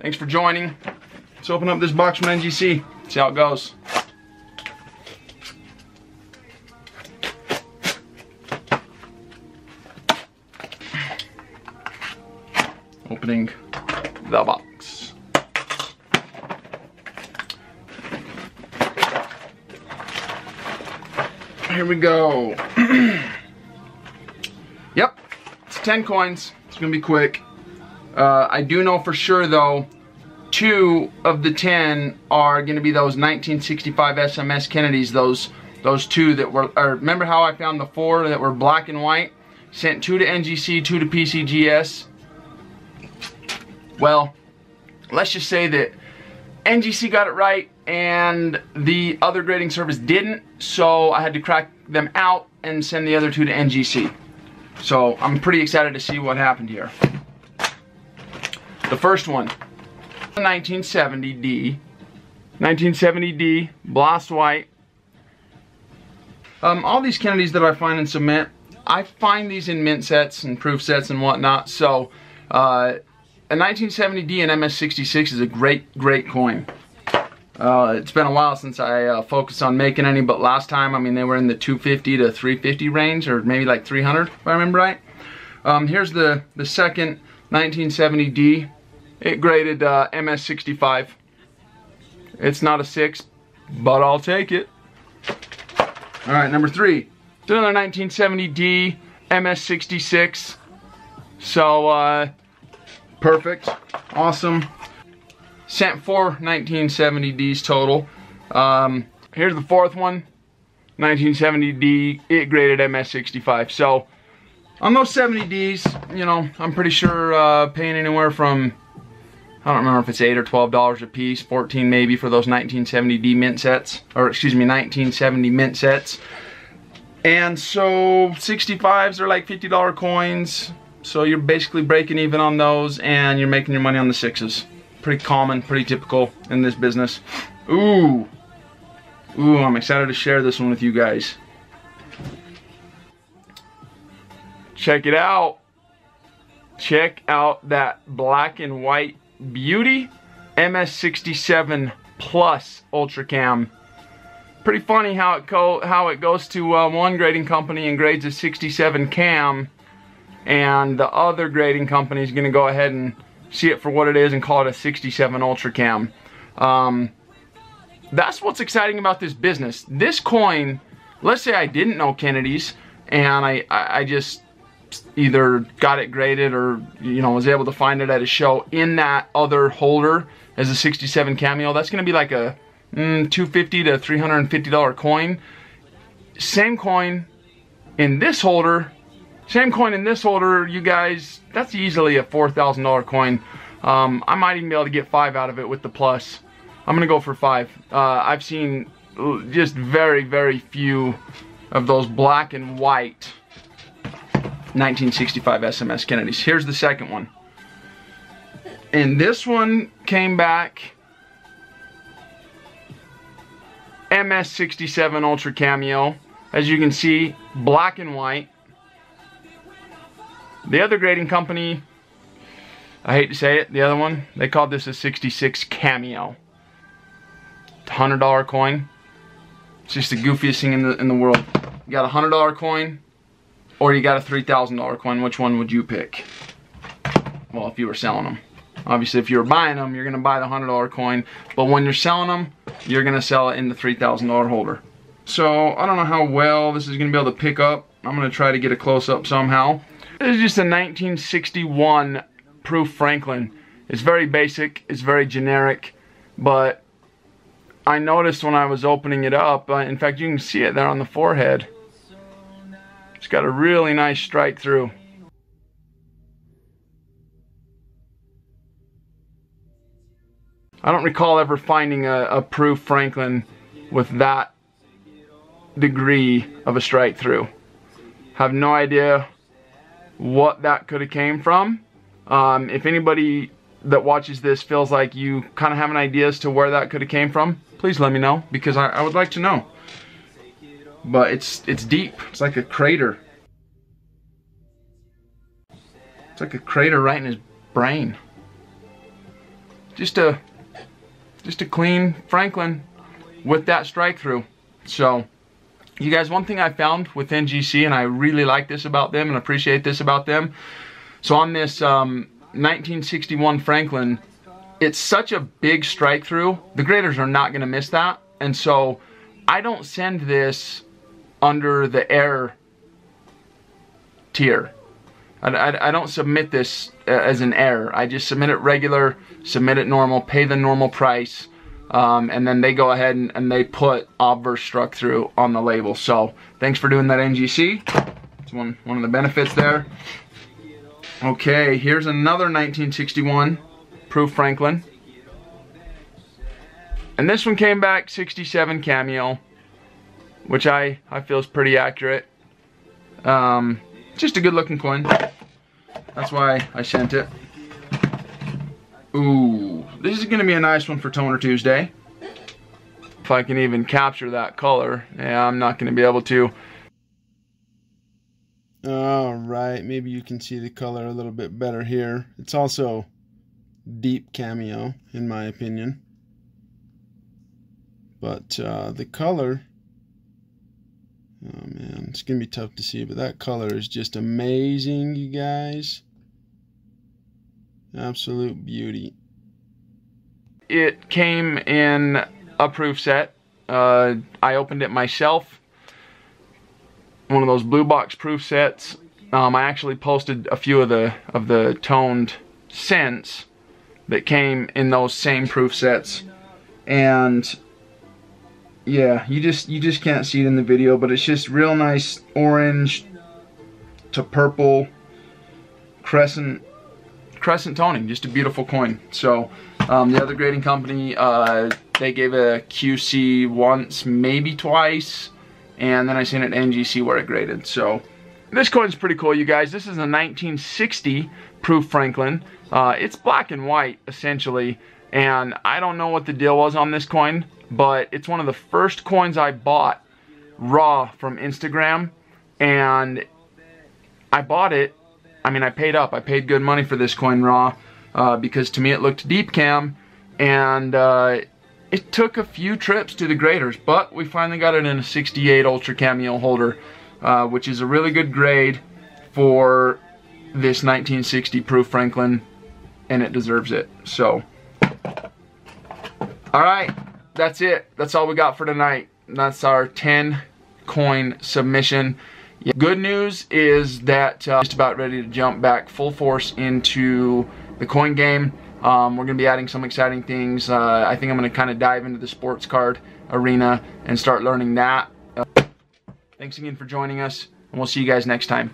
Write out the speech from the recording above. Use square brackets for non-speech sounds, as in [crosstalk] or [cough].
Thanks for joining. Let's open up this box from NGC, see how it goes. Opening the box. Here we go. [clears throat] yep, it's 10 coins. It's gonna be quick. Uh, I do know for sure though, two of the 10 are gonna be those 1965 SMS Kennedys, those those two that were, remember how I found the four that were black and white? Sent two to NGC, two to PCGS. Well, let's just say that NGC got it right and the other grading service didn't, so I had to crack them out and send the other two to NGC. So I'm pretty excited to see what happened here. The first one, 1970D. 1970D, Blast White. Um, all these Kennedys that I find in cement, I find these in mint sets and proof sets and whatnot. So uh, a 1970D and MS66 is a great, great coin. Uh, it's been a while since I uh, focused on making any, but last time, I mean, they were in the 250 to 350 range, or maybe like 300, if I remember right. Um, here's the, the second 1970D. It graded uh, MS65. It's not a 6, but I'll take it. All right, number three. It's another 1970D MS66. So, uh, perfect, awesome. Sent four 1970Ds total. Um, here's the fourth one, 1970D, it graded MS65. So, on those 70Ds, you know, I'm pretty sure uh, paying anywhere from I don't remember if it's 8 or $12 a piece, 14 maybe for those 1970D mint sets, or excuse me, 1970 mint sets. And so 65s are like $50 coins, so you're basically breaking even on those and you're making your money on the sixes. Pretty common, pretty typical in this business. Ooh, ooh, I'm excited to share this one with you guys. Check it out. Check out that black and white Beauty MS67 Plus Ultra Cam. Pretty funny how it how it goes to uh, one grading company and grades a 67 cam, and the other grading company is going to go ahead and see it for what it is and call it a 67 Ultra Cam. Um, that's what's exciting about this business. This coin, let's say I didn't know Kennedy's, and I, I, I just either got it graded or you know was able to find it at a show in that other holder as a 67 cameo. That's gonna be like a mm, 250 to 350 dollar coin. Same coin in this holder. Same coin in this holder you guys. That's easily a four thousand dollar coin. Um, I might even be able to get five out of it with the plus. I'm gonna go for five. Uh, I've seen just very very few of those black and white 1965 SMS Kennedys. Here's the second one. And this one came back MS67 Ultra Cameo. As you can see, black and white. The other grading company, I hate to say it, the other one, they called this a 66 Cameo. $100 coin. It's just the goofiest thing in the, in the world. You got a $100 coin, or you got a $3,000 coin, which one would you pick? Well, if you were selling them. Obviously, if you were buying them, you're gonna buy the $100 coin, but when you're selling them, you're gonna sell it in the $3,000 holder. So, I don't know how well this is gonna be able to pick up. I'm gonna try to get a close up somehow. This is just a 1961 Proof Franklin. It's very basic, it's very generic, but I noticed when I was opening it up, uh, in fact, you can see it there on the forehead. It's got a really nice strike through. I don't recall ever finding a, a proof Franklin with that degree of a strike through. Have no idea what that could have came from. Um, if anybody that watches this feels like you kind of have an idea as to where that could have came from, please let me know because I, I would like to know but it's it's deep. It's like a crater. It's like a crater right in his brain. just a just a clean Franklin with that strike through. So you guys, one thing I found with NGC, and I really like this about them and appreciate this about them. So on this um, 1961 Franklin, it's such a big strike through. The graders are not going to miss that. And so I don't send this under the error tier. I, I, I, don't submit this uh, as an error. I just submit it regular, submit it normal, pay the normal price, um, and then they go ahead and, and, they put obverse struck through on the label. So thanks for doing that NGC. It's one, one of the benefits there. Okay, here's another 1961 Proof Franklin. And this one came back 67 cameo, which I, I feel is pretty accurate. Um, just a good looking coin. That's why I sent it. Ooh, this is gonna be a nice one for Toner Tuesday. If I can even capture that color. Yeah, I'm not gonna be able to. Alright, maybe you can see the color a little bit better here. It's also deep cameo, in my opinion. But uh, the color, oh man, it's to be tough to see, but that color is just amazing, you guys. Absolute beauty. It came in a proof set. Uh, I opened it myself. One of those blue box proof sets. Um, I actually posted a few of the of the toned cents that came in those same proof sets. And yeah, you just you just can't see it in the video, but it's just real nice orange to purple crescent crescent toning, just a beautiful coin. So um, the other grading company, uh, they gave a QC once, maybe twice, and then I sent it NGC where it graded. So this coin's pretty cool, you guys. This is a 1960 proof Franklin. Uh, it's black and white, essentially, and I don't know what the deal was on this coin, but it's one of the first coins I bought raw from Instagram, and I bought it, I mean, I paid up. I paid good money for this coin raw, uh, because to me it looked deep cam, and uh, it took a few trips to the graders, but we finally got it in a 68 Ultra Cameo holder, uh, which is a really good grade for this 1960 proof Franklin and it deserves it. So, all right, that's it. That's all we got for tonight. That's our 10 coin submission. Yeah. Good news is that uh, just about ready to jump back full force into the coin game. Um, we're going to be adding some exciting things. Uh, I think I'm going to kind of dive into the sports card arena and start learning that. Uh, thanks again for joining us, and we'll see you guys next time.